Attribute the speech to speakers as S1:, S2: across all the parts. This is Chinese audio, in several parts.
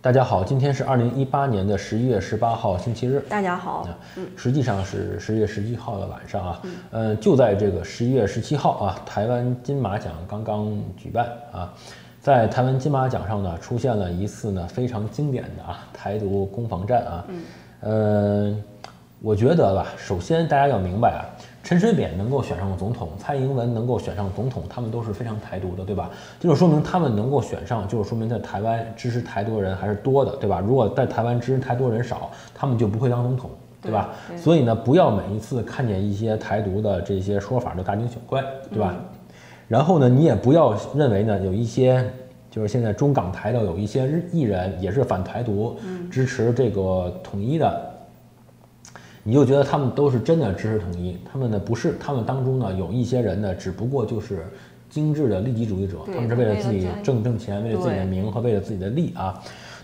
S1: 大家好，今天是二零一八年的十一月十八号，星期日。
S2: 大家好，
S1: 实际上是十一月十七号的晚上啊，呃，就在这个十一月十七号啊，台湾金马奖刚刚举办啊，在台湾金马奖上呢，出现了一次呢非常经典的啊台独攻防战啊，呃，我觉得吧，首先大家要明白啊。陈水扁能够选上总统，蔡英文能够选上总统，他们都是非常台独的，对吧？就是说明他们能够选上，就是说明在台湾支持台独的人还是多的，对吧？如果在台湾支持台独人少，他们就不会当总统，对吧？所以呢，不要每一次看见一些台独的这些说法就大惊小怪，对吧？然后呢，你也不要认为呢，有一些就是现在中港台的有一些艺人也是反台独，支持这个统一的。你就觉得他们都是真的支持统一，他们呢不是，他们当中呢有一些人呢，只不过就是精致的利己主义者，他们是为了自己挣挣钱，为了自己的名和为了自己的利啊。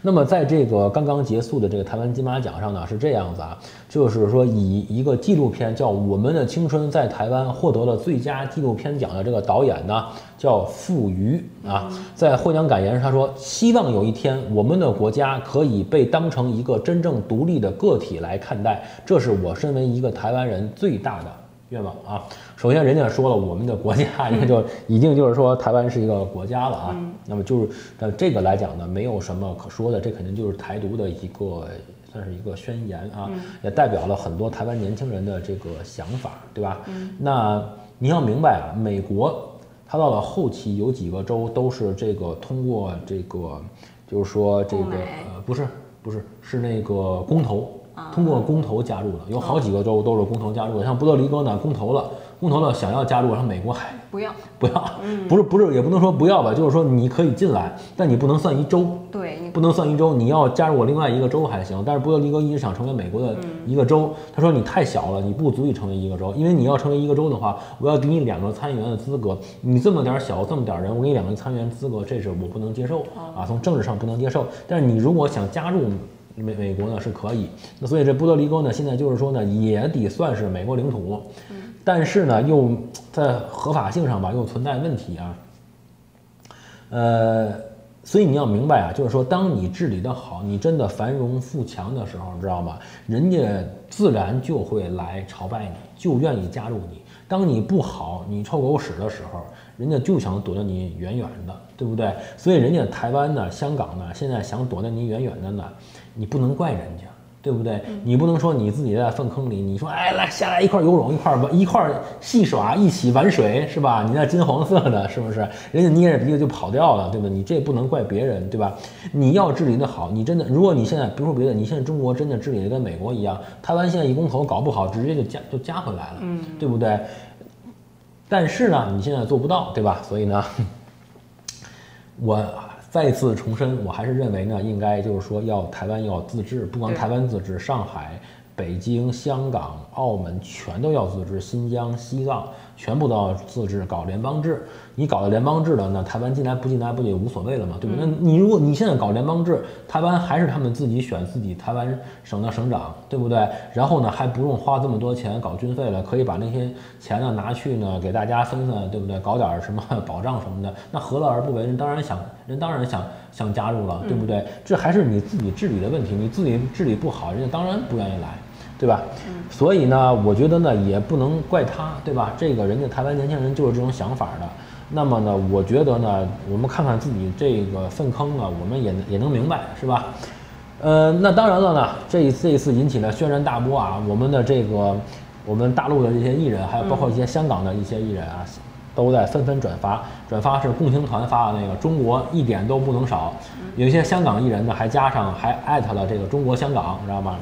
S1: 那么在这个刚刚结束的这个台湾金马奖上呢，是这样子啊，就是说以一个纪录片叫《我们的青春在台湾》获得了最佳纪录片奖的这个导演呢，叫傅余啊，在获奖感言他说：“希望有一天我们的国家可以被当成一个真正独立的个体来看待，这是我身为一个台湾人最大的。”愿望啊，首先人家说了，我们的国家应该就已经就是说台湾是一个国家了啊。那么就是但这个来讲呢，没有什么可说的，这肯定就是台独的一个算是一个宣言啊，也代表了很多台湾年轻人的这个想法，对吧？那你要明白啊，美国它到了后期有几个州都是这个通过这个就是说这个呃不是不是是那个公投。通过公投加入的，有好几个州都是公投加入的，像波多黎各呢，公投了，公投了想要加入，然后美国还
S2: 不要，
S1: 不要，不是不是，也不能说不要吧，就是说你可以进来，但你不能算一州，
S2: 对，
S1: 不能算一州，你要加入我另外一个州还行，但是波多黎各一直想成为美国的一个州，他说你太小了，你不足以成为一个州，因为你要成为一个州的话，我要给你两个参议员的资格，你这么点小，这么点人，我给你两个参议员资格，这是我不能接受啊，从政治上不能接受，但是你如果想加入。美美国呢是可以，那所以这波多黎各呢现在就是说呢也得算是美国领土，但是呢又在合法性上吧又存在问题啊，呃，所以你要明白啊，就是说当你治理的好，你真的繁荣富强的时候，知道吗？人家自然就会来朝拜你，就愿意加入你。当你不好，你臭狗屎的时候，人家就想躲得你远远的，对不对？所以人家台湾呢、香港呢，现在想躲得你远远的呢，你不能怪人家。对不对？你不能说你自己在粪坑里，你说哎来下来一块游泳，一块玩，一块戏耍，一起玩水，是吧？你那金黄色的，是不是？人家捏着鼻子就跑掉了，对不对？你这不能怪别人，对吧？你要治理的好，你真的，如果你现在别说别的，你现在中国真的治理的跟美国一样，台湾现在一公投搞不好，直接就加就加回来了，嗯，对不对？但是呢，你现在做不到，对吧？所以呢，我。再次重申，我还是认为呢，应该就是说要台湾要自治，不光台湾自治，上海、北京、香港、澳门全都要自治，新疆、西藏。全部都要自治，搞联邦制。你搞了联邦制了，那台湾进来不进来不也无所谓了吗？对不对？那你如果你现在搞联邦制，台湾还是他们自己选自己台湾省的省长，对不对？然后呢，还不用花这么多钱搞军费了，可以把那些钱呢拿去呢给大家分分，对不对？搞点什么保障什么的，那何乐而不为？人当然想，人当然想想加入了，对不对？这还是你自己治理的问题，你自己治理不好，人家当然不愿意来。对吧？所以呢，我觉得呢，也不能怪他，对吧？这个人家台湾年轻人就是这种想法的。那么呢，我觉得呢，我们看看自己这个粪坑啊，我们也也能明白，是吧？呃，那当然了呢，这一这一次引起了轩然大波啊，我们的这个我们大陆的这些艺人，还有包括一些香港的一些艺人啊，都在纷纷转发，转发是共青团发的那个，中国一点都不能少。有一些香港艺人呢，还加上还艾特了这个中国香港，你知道吗？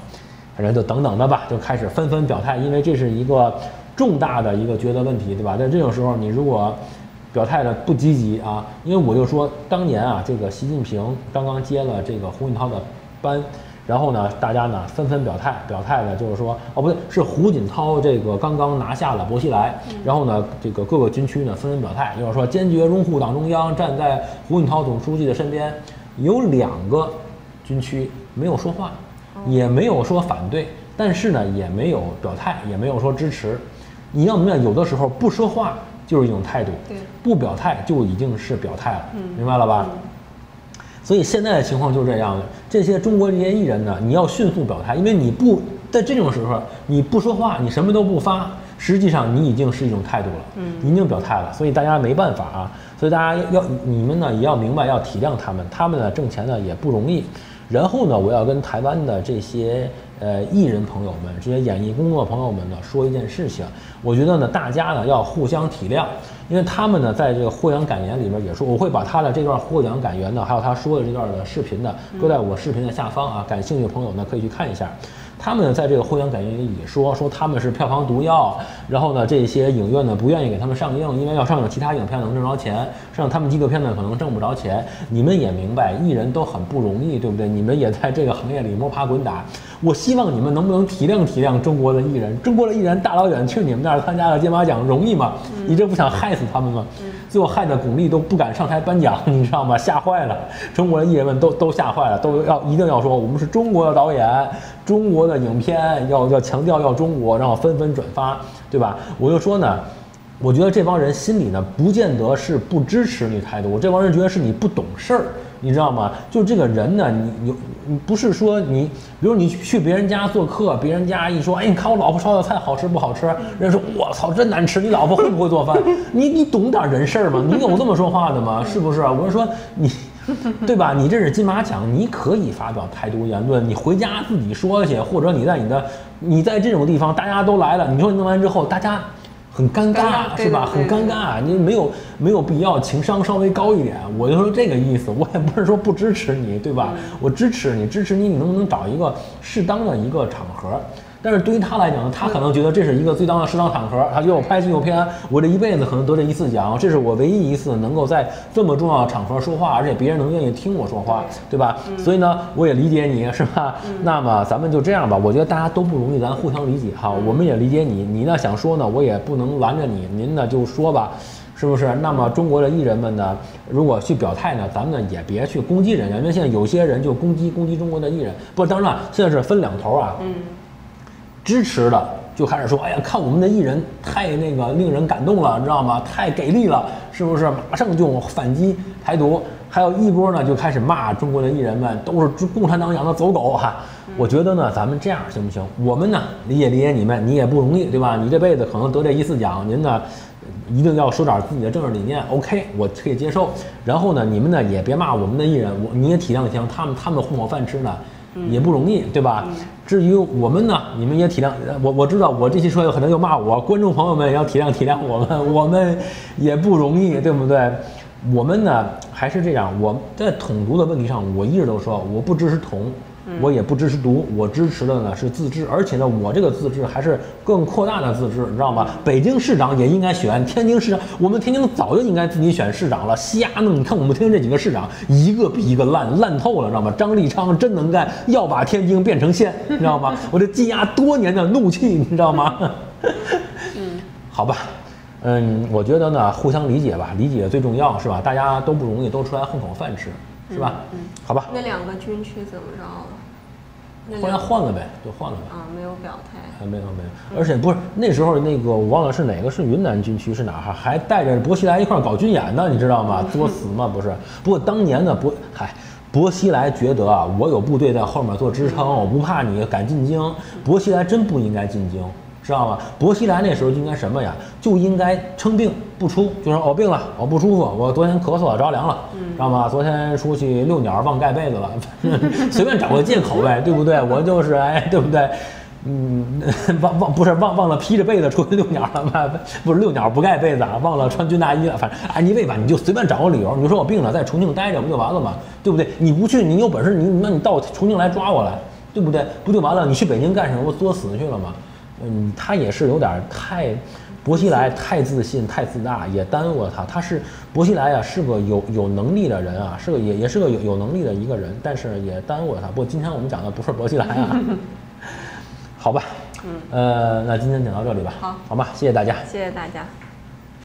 S1: 反正就等等的吧，就开始纷纷表态，因为这是一个重大的一个抉择问题，对吧？在这种时候，你如果表态的不积极啊，因为我就说当年啊，这个习近平刚刚接了这个胡锦涛的班，然后呢，大家呢纷纷表态，表态呢就是说，哦不对，是胡锦涛这个刚刚拿下了薄熙来，然后呢，这个各个军区呢纷纷表态，就是说坚决拥护党中央，站在胡锦涛总书记的身边。有两个军区没有说话。也没有说反对，但是呢，也没有表态，也没有说支持。你要明白，有的时候不说话就是一种态度，
S2: 对，
S1: 不表态就已经是表态了，明白了吧？所以现在的情况就是这样的，这些中国这些艺人呢，你要迅速表态，因为你不在这种时候你不说话，你什么都不发，实际上你已经是一种态度了，嗯，你已经表态了，所以大家没办法啊，所以大家要你们呢也要明白，要体谅他们，他们呢挣钱呢也不容易。然后呢，我要跟台湾的这些呃艺人朋友们、这些演艺工作朋友们呢说一件事情。我觉得呢，大家呢要互相体谅，因为他们呢在这个获奖感言里面也说，我会把他的这段获奖感言呢，还有他说的这段的视频呢，搁在我视频的下方啊，感兴趣的朋友呢可以去看一下。他们在这个获奖感言里也说，说他们是票房毒药，然后呢，这些影院呢不愿意给他们上映，因为要上映其他影片能挣着钱，上他们纪录片呢可能挣不着钱。你们也明白，艺人都很不容易，对不对？你们也在这个行业里摸爬滚打。我希望你们能不能体谅体谅中国的艺人？中国的艺人大老远去你们那儿参加了金马奖容易吗？你这不想害死他们吗？最后害得巩俐都不敢上台颁奖，你知道吗？吓坏了，中国的艺人们都都吓坏了，都要一定要说我们是中国的导演，中国的影片要要强调要中国，然后纷纷转发，对吧？我就说呢，我觉得这帮人心里呢，不见得是不支持你态度，这帮人觉得是你不懂事儿。你知道吗？就这个人呢，你你你不是说你，比如你去别人家做客，别人家一说，哎，你看我老婆烧的菜好吃不好吃？人家说我操，真难吃！你老婆会不会做饭？你你懂点人事儿吗？你有这么说话的吗？是不是？我是说你，对吧？你这是金马奖，你可以发表台独言论，你回家自己说去，或者你在你的你在这种地方大家都来了，你说你弄完之后大家。很尴尬是吧？很尴尬，你没有没有必要情商稍微高一点，我就说这个意思。我也不是说不支持你，对吧？我支持你，支持你，你能不能找一个适当的一个场合？但是对于他来讲，他可能觉得这是一个最当的适当场合。他觉得我拍纪录片，我这一辈子可能得这一次奖，这是我唯一一次能够在这么重要的场合说话，而且别人能愿意听我说话，对吧？所以呢，我也理解你，是吧？那么咱们就这样吧。我觉得大家都不容易，咱互相理解哈。我们也理解你，你呢想说呢，我也不能拦着你，您呢就说吧，是不是？那么中国的艺人们呢，如果去表态呢，咱们呢也别去攻击人家，因为现在有些人就攻击攻击中国的艺人。不，当然了现在是分两头啊。嗯。支持的就开始说：“哎呀，看我们的艺人太那个令人感动了，你知道吗？太给力了，是不是？马上就反击台独。还有一波呢，就开始骂中国的艺人们都是共产党养的走狗哈。我觉得呢，咱们这样行不行？我们呢理解理解你们，你也不容易，对吧？你这辈子可能得这一次奖，您呢一定要说点自己的政治理念，OK，我可以接受。然后呢，你们呢也别骂我们的艺人，我你也体谅体谅他们，他们混口饭吃呢。”也不容易，对吧？至于我们呢，你们也体谅我。我知道我这期说有可能又骂我，观众朋友们也要体谅体谅我们。我们也不容易，对不对？我们呢还是这样，我在统独的问题上，我一直都说我不支持统。我也不支持独，我支持的呢是自治，而且呢，我这个自治还是更扩大的自治，你知道吗？北京市长也应该选，天津市长，我们天津早就应该自己选市长了，瞎弄！你看我们天津这几个市长，一个比一个烂，烂透了，知道吗？张立昌真能干，要把天津变成县，你知道吗？我这积压多年的怒气，你知道吗？嗯，好吧，嗯，我觉得呢，互相理解吧，理解最重要，是吧？大家都不容易，都出来混口饭吃。是吧？嗯，好吧。
S2: 那两个军区怎么着了？
S1: 后来换了呗，就换了呗。
S2: 啊，没有表态。
S1: 还没有没有，而且不是那时候那个我忘了是哪个是云南军区是哪哈，还带着薄熙来一块搞军演呢，你知道吗？作死吗？不是。不过当年的薄嗨，薄熙来觉得啊，我有部队在后面做支撑，我不怕你敢进京。薄熙来真不应该进京。知道吗？薄熙来那时候就应该什么呀？就应该称病不出，就说我病了，我不舒服，我昨天咳嗽了，着凉了，知道吗？昨天出去遛鸟忘盖被子了，随便找个借口呗，对不对？我就是哎，对不对？嗯，忘忘不是忘忘了披着被子出去遛鸟了吗？不是遛鸟不盖被子，啊，忘了穿军大衣了。反正哎，你为吧，你就随便找个理由，你就说我病了，在重庆待着不就完了吗？对不对？你不去，你有本事你那你到重庆来抓我来，对不对？不就完了？你去北京干什么？不作死去了吗？嗯，他也是有点太，薄熙来太自信太自大，也耽误了他。他是薄熙来啊，是个有有能力的人啊，是个也也是个有有能力的一个人，但是也耽误了他。不过今天我们讲的不是薄熙来啊，好吧，嗯，呃，那今天讲到这里吧，
S2: 好，
S1: 好吧，谢谢大家，
S2: 谢谢大家。